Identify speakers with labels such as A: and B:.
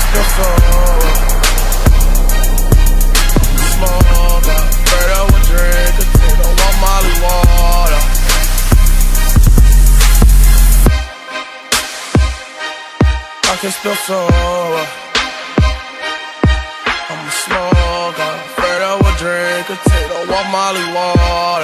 A: spill soda. Smoke, fed up with drink a potato, want Molly water. I can spill soda. I'm a smoker, fed up with I would drink a potato, want Molly water.